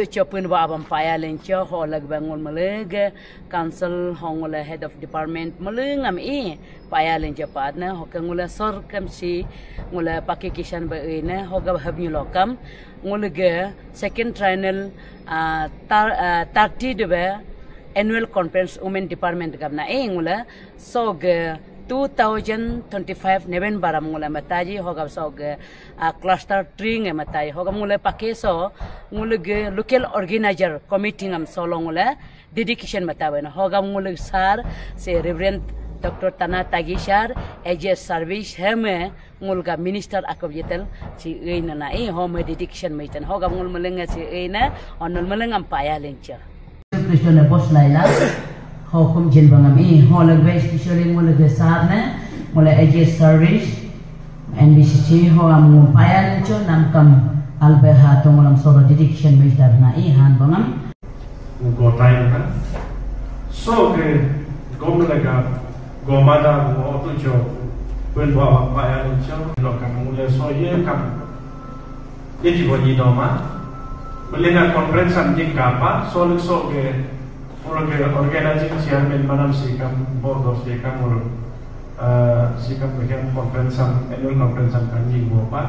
otu chopun wa abam paya lencho ho lag bangun malega council hongula head of department malungam i paya lencho padna ho kangula sor kam si ngula pakikishan ba ina ho gab habnyu lokam. Ngulaga second triennial tar tarti de annual conference women department gabna e ngula sog 2025 November mula mataji hoga sog a cluster tring e matai hoga mula pakeso mula ge local organizer committee ngam solo mula dedication matawen hoga mula sar se reverend Dr. Tana Tagishar AJ service heme mulga minister akob yetel si eina na e home dedication maitan hoga mul mulenga si eina onul mulengam paya lencha Kristo na bos laila how come jin bang ami ho la especially mo la ve sar na mo age service and this is ho am mo payan cho nam kam albe ha to mo lam so dedication me dar na i han bangam go time ha so ke gom la ga go ma da mo to cho pen ba payan cho lo kam mo le so ye kam ye ti go ni do ma Boleh nak komprehensam so apa, solik-solik organizing chairman manam sikam board of sikam or sikam bagian conference annual conference kanji bopa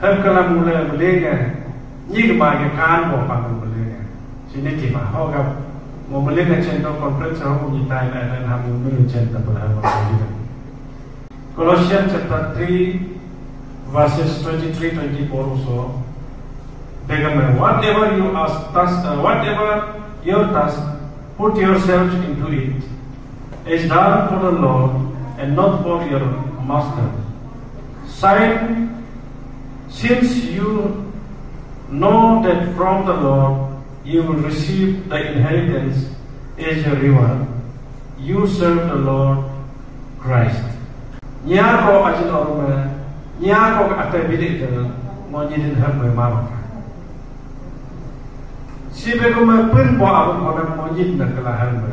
har kala mula belega ke kan bopa ko belega sini ti ma ho ga mo belega cento conference ho ni tai na dan ha mu mu cento per ha ma Colossians chapter 3 verses 23 24 also whatever you ask task, uh, whatever your task Put yourselves into it. It's done for the Lord and not for your master. Sign, since you know that from the Lord you will receive the inheritance as your reward, you serve the Lord Christ. Nya ko ajin orme, nya ko ate bidik mo nyidin har mo marok. Si be pun bo abu ko na mo jit na kala hal ma